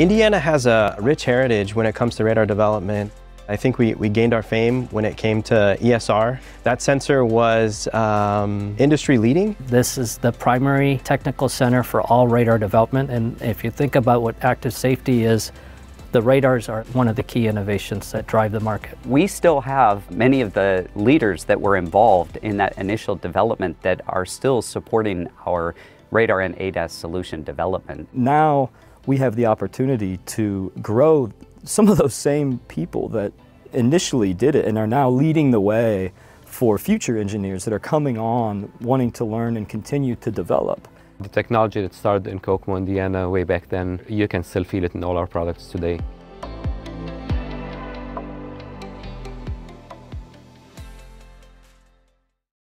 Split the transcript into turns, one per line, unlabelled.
Indiana has a rich heritage when it comes to radar development. I think we, we gained our fame when it came to ESR. That sensor was um, industry leading.
This is the primary technical center for all radar development. And if you think about what active safety is, the radars are one of the key innovations that drive the market.
We still have many of the leaders that were involved in that initial development that are still supporting our radar and ADAS solution development.
Now we have the opportunity to grow some of those same people that initially did it and are now leading the way for future engineers that are coming on wanting to learn and continue to develop.
The technology that started in Kokomo, Indiana way back then, you can still feel it in all our products today.